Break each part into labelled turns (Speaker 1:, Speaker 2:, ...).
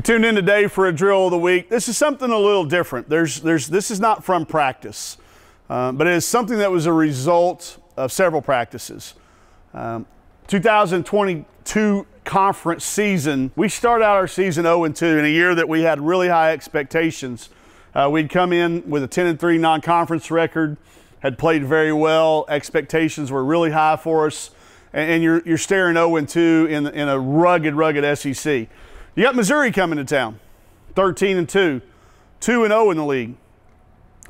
Speaker 1: you tuned in today for a drill of the week, this is something a little different. There's, there's, this is not from practice, uh, but it is something that was a result of several practices. Um, 2022 conference season, we start out our season 0 2 in a year that we had really high expectations. Uh, we'd come in with a 10 and 3 non conference record, had played very well. Expectations were really high for us, and, and you're, you're staring 0 2 in, in a rugged, rugged SEC. You got Missouri coming to town, 13 and 2, 2 and 0 in the league.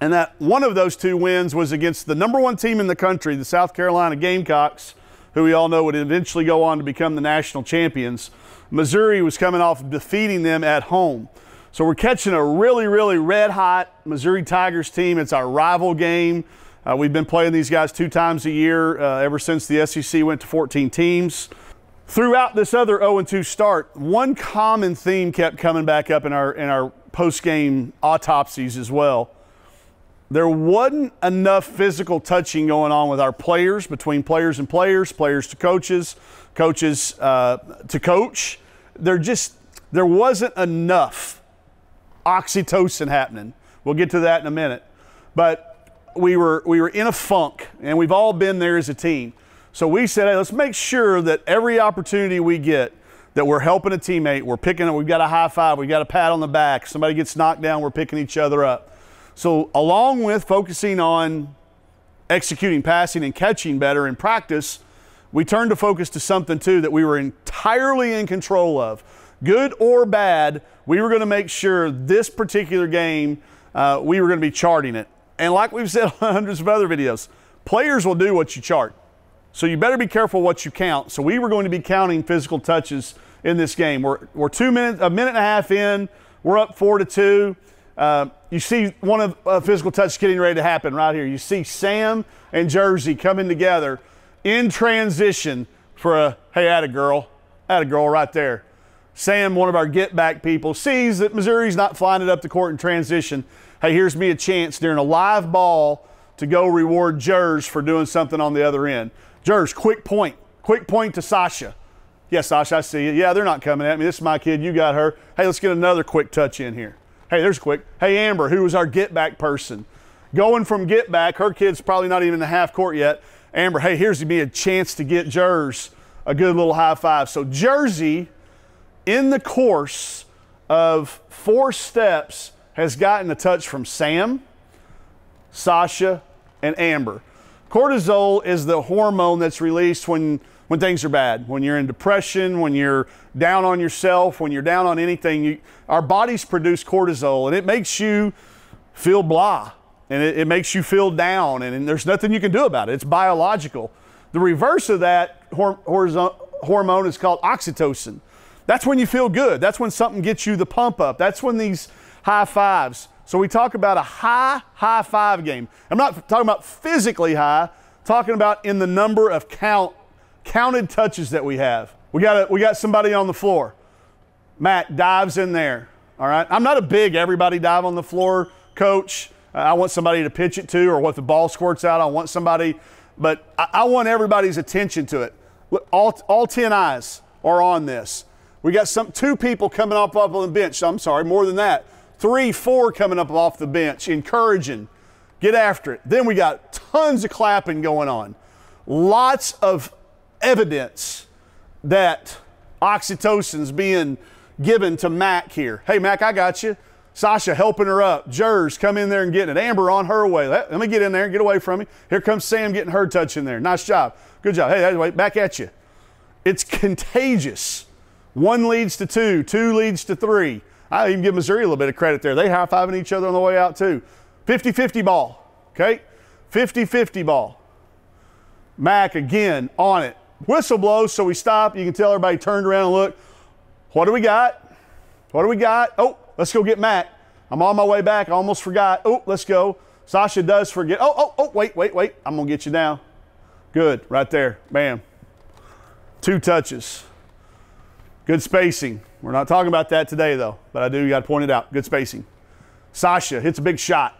Speaker 1: And that one of those two wins was against the number one team in the country, the South Carolina Gamecocks, who we all know would eventually go on to become the national champions. Missouri was coming off defeating them at home. So we're catching a really, really red hot Missouri Tigers team. It's our rival game. Uh, we've been playing these guys two times a year uh, ever since the SEC went to 14 teams. Throughout this other 0-2 start, one common theme kept coming back up in our in our post-game autopsies as well. There wasn't enough physical touching going on with our players, between players and players, players to coaches, coaches uh, to coach. There just there wasn't enough oxytocin happening. We'll get to that in a minute, but we were we were in a funk, and we've all been there as a team. So we said, hey, let's make sure that every opportunity we get, that we're helping a teammate, we're picking, up, we've got a high five, we've got a pat on the back, somebody gets knocked down, we're picking each other up. So, along with focusing on executing passing and catching better in practice, we turned to focus to something too that we were entirely in control of. Good or bad, we were going to make sure this particular game, uh, we were going to be charting it. And like we've said on hundreds of other videos, players will do what you chart. So you better be careful what you count. So we were going to be counting physical touches in this game. We're, we're two minutes, a minute and a half in. We're up four to two. Uh, you see one of uh, physical touch getting ready to happen right here. You see Sam and Jersey coming together in transition for a hey, at a girl, at a girl right there. Sam, one of our get back people, sees that Missouri's not flying it up the court in transition. Hey, here's me a chance during a live ball to go reward Jers for doing something on the other end. Jers, quick point. Quick point to Sasha. Yeah, Sasha, I see you. Yeah, they're not coming at me. This is my kid. You got her. Hey, let's get another quick touch in here. Hey, there's quick. Hey, Amber, who was our get back person. Going from get back, her kid's probably not even in the half court yet. Amber, hey, here's me a chance to get Jers a good little high five. So, Jersey, in the course of four steps, has gotten a touch from Sam, Sasha, and Amber. Cortisol is the hormone that's released when, when things are bad, when you're in depression, when you're down on yourself, when you're down on anything. You, our bodies produce cortisol, and it makes you feel blah, and it, it makes you feel down, and, and, there's nothing you can do about it. It's biological. The reverse of that hor- hormone is called oxytocin. That's when you feel good. That's when something gets you the pump up. That's when these high fives so we talk about a high, high five game. I'm not talking about physically high, talking about in the number of count, counted touches that we have. We got, a, we got somebody on the floor. Mac dives in there. All right. I'm not a big everybody dive on the floor coach. I want somebody to pitch it to, or what the ball squirts out. I want somebody, but I, I want everybody's attention to it. All, all 10 eyes are on this. We got some two people coming up off on the bench. I'm sorry, more than that Three, four coming up off the bench, encouraging. Get after it. Then we got tons of clapping going on. Lots of evidence that oxytocin's being given to Mac here. Hey, Mac, I got you. Sasha helping her up. Jers, come in there and getting it. Amber on her way. Let, let me get in there and get away from me. Here comes Sam getting her touch in there. Nice job. Good job. Hey, wait, back at you. It's contagious. One leads to two, two leads to three. I even give Missouri a little bit of credit there. They high fiving each other on the way out, too. 50 50 ball, okay? 50 50 ball. Mac again on it. Whistle blows, so we stop. You can tell everybody turned around and look. What do we got? What do we got? Oh, let's go get Mac. I'm on my way back. I almost forgot. Oh, let's go. Sasha does forget. Oh, oh, oh, wait, wait, wait. I'm going to get you now. Good, right there. Bam. Two touches. Good spacing. We're not talking about that today, though, but I do got to point it out. Good spacing. Sasha hits a big shot.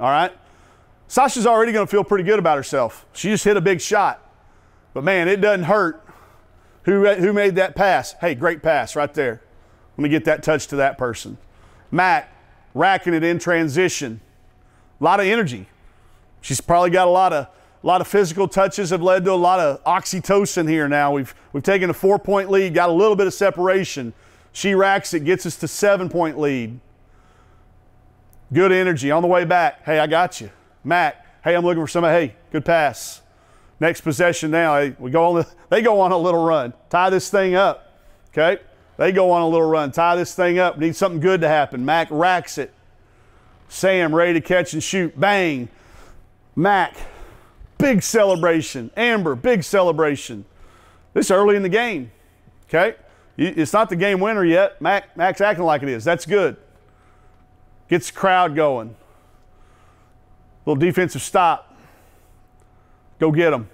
Speaker 1: All right? Sasha's already going to feel pretty good about herself. She just hit a big shot. But man, it doesn't hurt. Who, who made that pass? Hey, great pass right there. Let me get that touch to that person. Mac racking it in transition. A lot of energy. She's probably got a lot of a lot of physical touches have led to a lot of oxytocin here now. We've we've taken a four point lead, got a little bit of separation. She racks it, gets us to seven point lead. Good energy on the way back. Hey, I got you. Mac, hey, I'm looking for somebody. Hey, good pass. Next possession now. Hey, we go on the, they go on a little run. Tie this thing up. Okay? They go on a little run. Tie this thing up. Need something good to happen. Mac racks it. Sam ready to catch and shoot. Bang. Mac. Big celebration. Amber, big celebration. This early in the game. Okay? It's not the game winner yet. Mac, Mac's acting like it is. That's good. Gets the crowd going. Little defensive stop. Go get them.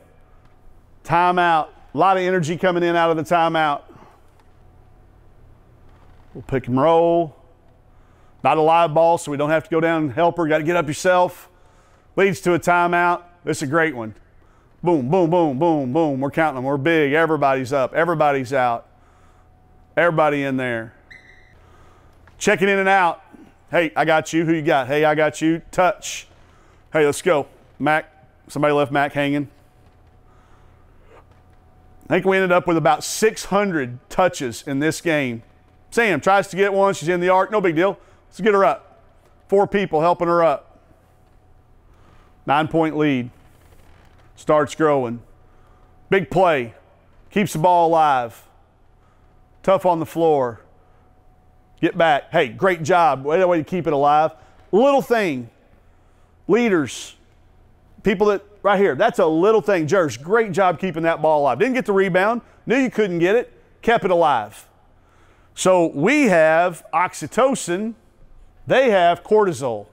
Speaker 1: Timeout. A lot of energy coming in out of the timeout. We'll pick and roll. Not a live ball, so we don't have to go down and help her. Got to get up yourself. Leads to a timeout. This is a great one. Boom, boom, boom, boom, boom. We're counting them. We're big. Everybody's up. Everybody's out. Everybody in there. Checking in and out. Hey, I got you. Who you got? Hey, I got you. Touch. Hey, let's go. Mac. Somebody left Mac hanging. I think we ended up with about 600 touches in this game. Sam tries to get one. She's in the arc. No big deal. Let's get her up. Four people helping her up. Nine point lead. Starts growing. Big play. Keeps the ball alive. Tough on the floor. Get back. Hey, great job. Way, to keep it alive. Little thing. Leaders. People that, right here, that's a little thing. Jers, great job keeping that ball alive. Didn't get the rebound. Knew you couldn't get it. Kept it alive. So we have oxytocin, they have cortisol.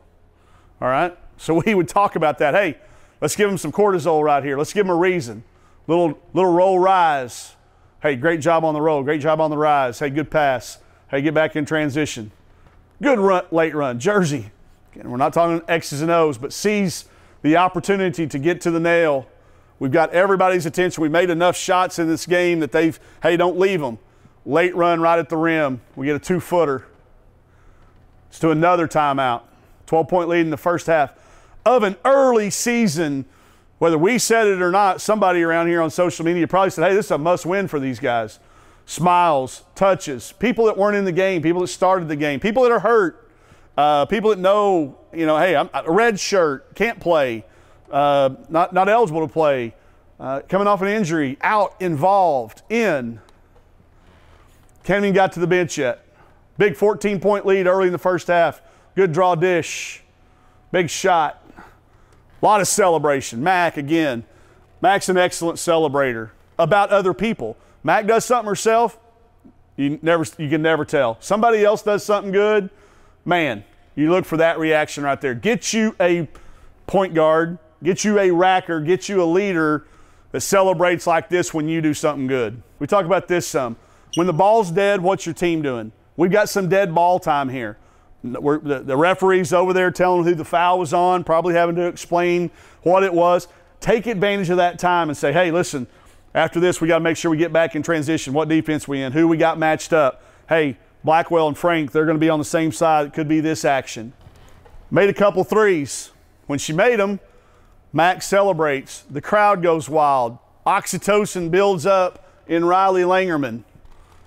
Speaker 1: All right? So we would talk about that. Hey, let's give them some cortisol right here. Let's give them a reason. Little little roll rise. Hey, great job on the roll. Great job on the rise. Hey, good pass. Hey, get back in transition. Good run, late run. Jersey. Again, we're not talking X's and O's, but sees the opportunity to get to the nail. We've got everybody's attention. We made enough shots in this game that they've, hey, don't leave them. Late run right at the rim. We get a two footer. It's to another timeout. 12 point lead in the first half of an early season. Whether we said it or not, somebody around here on social media probably said, hey, this is a must win for these guys. Smiles, touches, people that weren't in the game, people that started the game, people that are hurt, uh, people that know, you know, hey, I'm a red shirt, can't play, uh, not, not eligible to play, uh, coming off an injury, out, involved, in. Can't even got to the bench yet. Big 14 point lead early in the first half. Good draw dish. Big shot. A lot of celebration. Mac again. Mac's an excellent celebrator about other people. Mac does something herself, you never you can never tell. Somebody else does something good, man, you look for that reaction right there. Get you a point guard, get you a racker, get you a leader that celebrates like this when you do something good. We talk about this some. When the ball's dead, what's your team doing? We've got some dead ball time here. The, the referee's over there telling who the foul was on, probably having to explain what it was. Take advantage of that time and say, hey, listen, after this, we got to make sure we get back in transition. What defense we in? Who we got matched up? Hey, Blackwell and Frank, they're going to be on the same side. It could be this action. Made a couple threes. When she made them, Max celebrates. The crowd goes wild. Oxytocin builds up in Riley Langerman.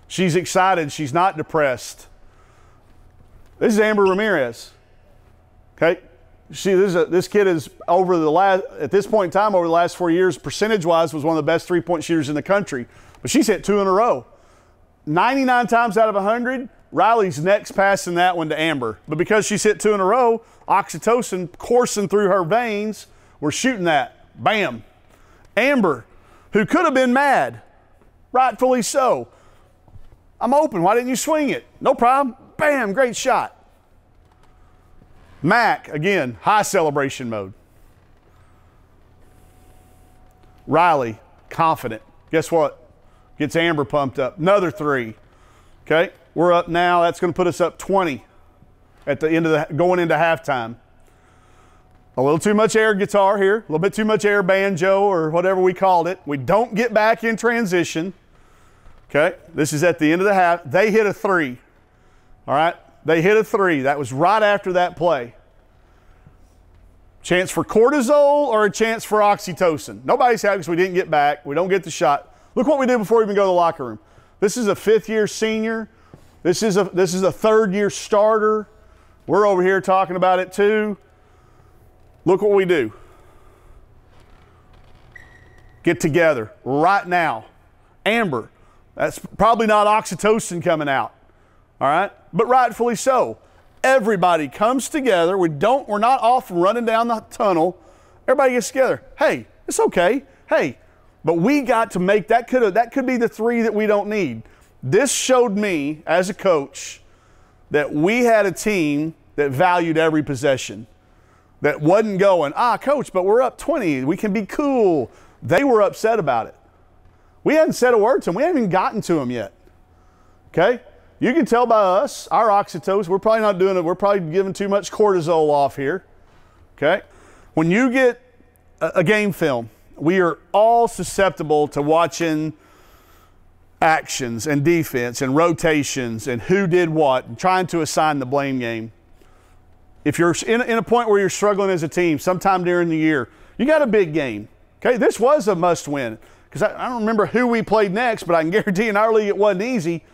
Speaker 1: She's excited. She's not depressed. This is Amber Ramirez. Okay? She, this, a, this kid is over the last, at this point in time, over the last four years, percentage wise, was one of the best three point shooters in the country. But she's hit two in a row. 99 times out of 100, Riley's next passing that one to Amber. But because she's hit two in a row, oxytocin coursing through her veins, we're shooting that. Bam. Amber, who could have been mad, rightfully so. I'm open. Why didn't you swing it? No problem. Bam, great shot. Mac, again, high celebration mode. Riley, confident. Guess what? Gets Amber pumped up. Another three. Okay, we're up now. That's going to put us up 20 at the end of the going into halftime. A little too much air guitar here, a little bit too much air banjo or whatever we called it. We don't get back in transition. Okay, this is at the end of the half. They hit a three. All right? They hit a three. That was right after that play. Chance for cortisol or a chance for oxytocin? Nobody's happy because we didn't get back. We don't get the shot. Look what we did before we even go to the locker room. This is a fifth year senior. This is a this is a third year starter. We're over here talking about it too. Look what we do. Get together right now. Amber, that's probably not oxytocin coming out. All right? But rightfully so. Everybody comes together. We don't, we're not off running down the tunnel. Everybody gets together. Hey, it's okay. Hey, but we got to make that could have, that could be the three that we don't need. This showed me as a coach that we had a team that valued every possession. That wasn't going, ah, coach, but we're up 20. We can be cool. They were upset about it. We hadn't said a word to them. We haven't even gotten to them yet. Okay? You can tell by us, our oxytocin, we're probably not doing it. We're probably giving too much cortisol off here. Okay? When you get a, a game film, we are all susceptible to watching actions and defense and rotations and who did what and trying to assign the blame game. If you're in, in a point where you're struggling as a team sometime during the year, you got a big game. Okay, this was a must win because I, I, don't remember who we played next, but I can guarantee in our league it wasn't easy.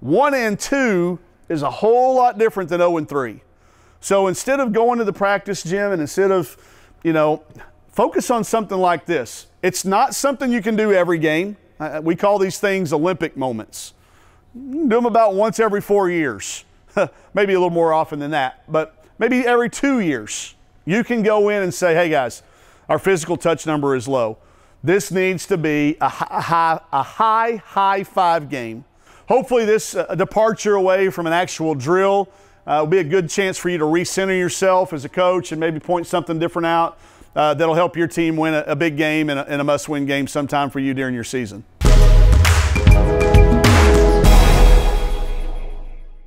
Speaker 1: One and two is a whole lot different than 0 and 3. So instead of going to the practice gym and instead of, you know, focus on something like this. It's not something you can do every game. Uh, we call these things Olympic moments. do them about once every four years, maybe a little more often than that, but maybe every two years. You can go in and say, hey guys, our physical touch number is low. This needs to be a high, a high, high five game. Hopefully, this uh, departure away from an actual drill uh, will be a good chance for you to recenter yourself as a coach and maybe point something different out uh, that'll help your team win a, a big game and a, and a must win game sometime for you during your season.